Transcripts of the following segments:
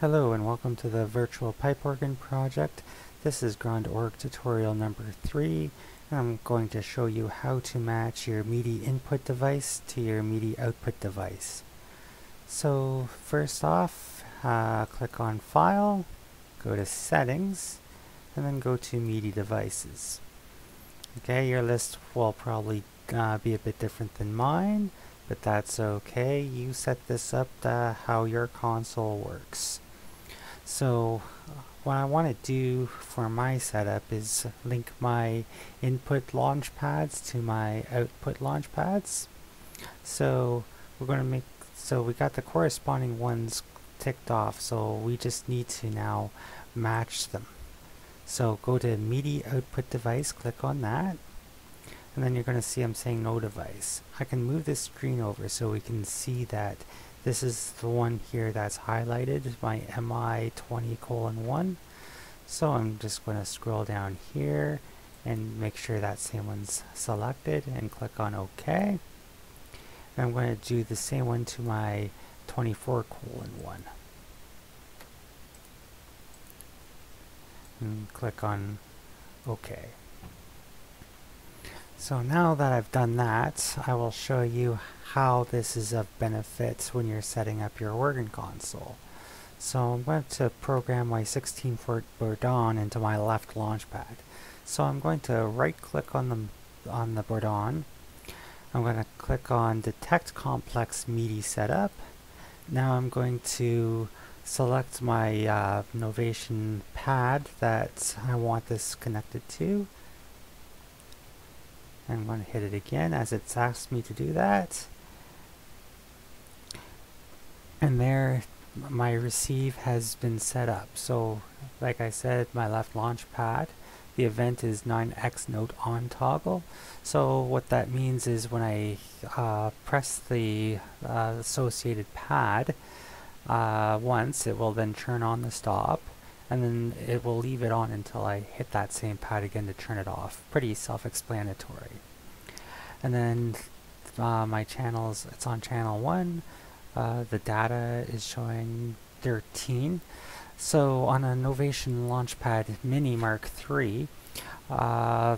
Hello and welcome to the Virtual Pipe Organ project. This is GrandOrgue tutorial number 3 and I'm going to show you how to match your MIDI input device to your MIDI output device. So first off, uh, click on File, go to Settings, and then go to MIDI Devices. Okay, your list will probably uh, be a bit different than mine, but that's okay. You set this up to how your console works. So what I want to do for my setup is link my input launch pads to my output launch pads. So we're going to make, so we got the corresponding ones ticked off, so we just need to now match them. So go to MIDI output device, click on that, and then you're going to see I'm saying no device. I can move this screen over so we can see that this is the one here that's highlighted, my MI 20 colon 1. So I'm just going to scroll down here and make sure that same one's selected and click on OK. And I'm going to do the same one to my 24 colon 1. And click on OK. So now that I've done that, I will show you how this is of benefit when you're setting up your organ console. So I'm going to program my 16 foot bourdon into my left launch pad. So I'm going to right click on the, on the bourdon. I'm going to click on Detect Complex MIDI Setup. Now I'm going to select my uh, Novation pad that I want this connected to. I'm going to hit it again as it's asked me to do that. And there my receive has been set up. So like I said, my left launch pad, the event is 9x note on toggle. So what that means is when I uh, press the uh, associated pad uh, once, it will then turn on the stop and then it will leave it on until I hit that same pad again to turn it off. Pretty self-explanatory. And then uh, my channels, it's on channel 1, uh, the data is showing 13. So on a Novation Launchpad Mini Mark III, uh,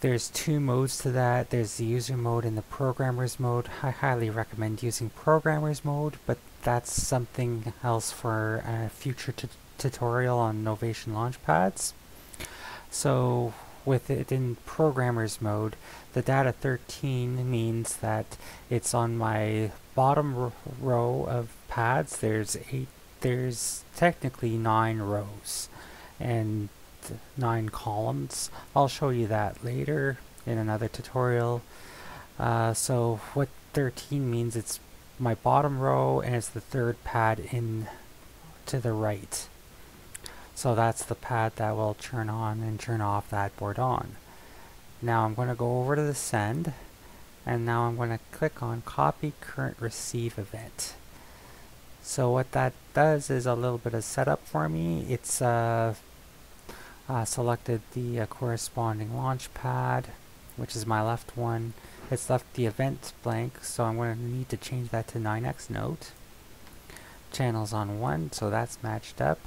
there's two modes to that. There's the user mode and the programmer's mode. I highly recommend using programmer's mode, but that's something else for a future tutorial on Novation Launchpads. So with it in programmer's mode, the data 13 means that it's on my bottom row of pads. There's eight, there's technically nine rows and nine columns. I'll show you that later in another tutorial. Uh, so what 13 means, it's my bottom row and it's the third pad in to the right. So that's the pad that will turn on and turn off that bourdon. Now I'm going to go over to the send and now I'm going to click on copy current receive event. So what that does is a little bit of setup for me. It's uh, uh, selected the uh, corresponding launch pad, which is my left one. It's left the event blank, so I'm going to need to change that to 9x note. Channels on 1, so that's matched up.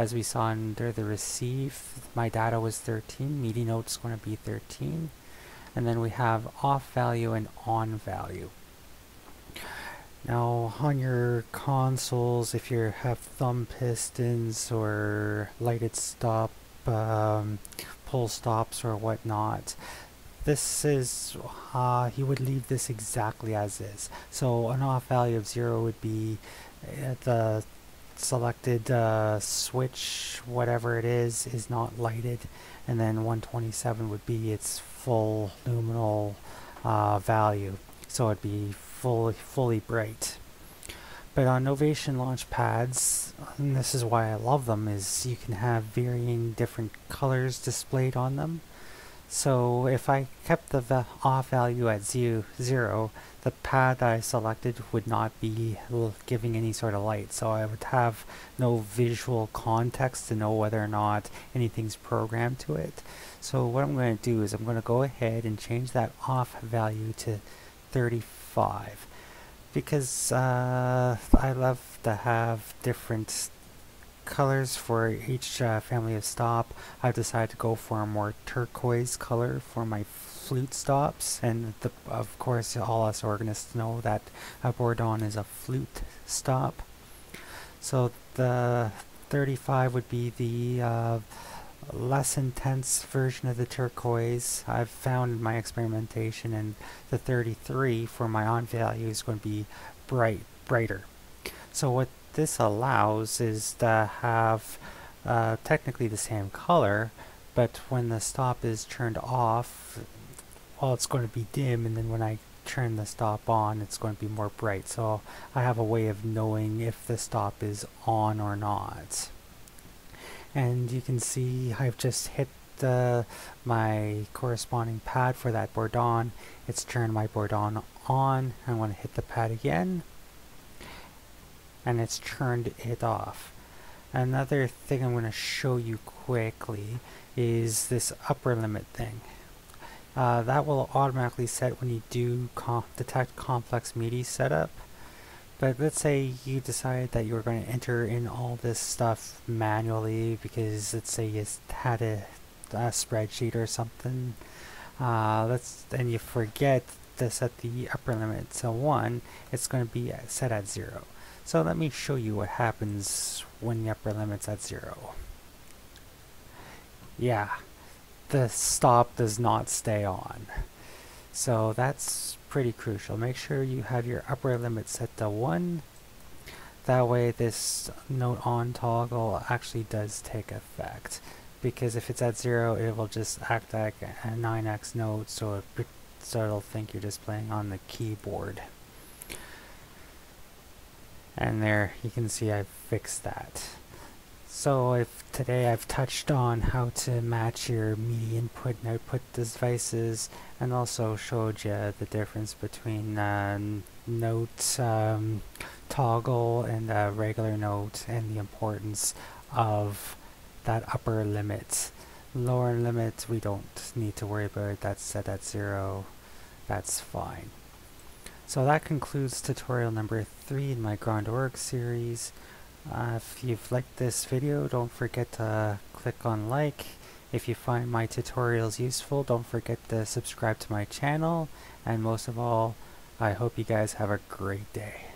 As we saw under the receive, my data was 13, MIDI note's going to be 13. And then we have off value and on value. Now on your consoles, if you have thumb pistons or lighted stop, um, pull stops or whatnot, this is, uh, you would leave this exactly as is. So an off value of zero would be the selected uh, switch, whatever it is, is not lighted, and then 127 would be its full luminal uh, value, so it'd be fully fully bright. But on Novation launch pads, and this is why I love them, is you can have varying different colors displayed on them. So if I kept the off value at zero, the pad I selected would not be giving any sort of light. So I would have no visual context to know whether or not anything's programmed to it. So what I'm going to do is I'm going to go ahead and change that off value to 35. because uh, I love to have different colors for each uh, family of stop. I've decided to go for a more turquoise color for my flute stops and the, of course all us organists know that a bourdon is a flute stop. So the 35 would be the uh, less intense version of the turquoise I've found in my experimentation and the 33 for my on value is going to be bright brighter so what this allows is to have uh, technically the same color but when the stop is turned off well it's going to be dim and then when I turn the stop on it's going to be more bright so I have a way of knowing if the stop is on or not and you can see I've just hit my corresponding pad for that bourdon. It's turned my bourdon on. I want to hit the pad again and it's turned it off. Another thing I'm going to show you quickly is this upper limit thing. Uh, that will automatically set when you do com detect complex MIDI setup. But let's say you decide that you were going to enter in all this stuff manually because let's say you had a, a spreadsheet or something. Uh, let's and you forget to set the upper limit to 1, it's going to be set at 0. So let me show you what happens when the upper limit's at 0. Yeah, the stop does not stay on. So that's pretty crucial. Make sure you have your upper limit set to 1. That way this note on toggle actually does take effect. Because if it's at 0, it will just act like a 9x note, so, it, so it'll think you're just playing on the keyboard. And there, you can see I've fixed that. So if today I've touched on how to match your MIDI input and output devices and also showed you the difference between uh, note um, toggle and a regular note and the importance of that upper limit. Lower limit we don't need to worry about, that's set at zero, that's fine. So that concludes tutorial number three in my GrandOrgue series. Uh, if you've liked this video, don't forget to click on like. If you find my tutorials useful, don't forget to subscribe to my channel. And most of all, I hope you guys have a great day.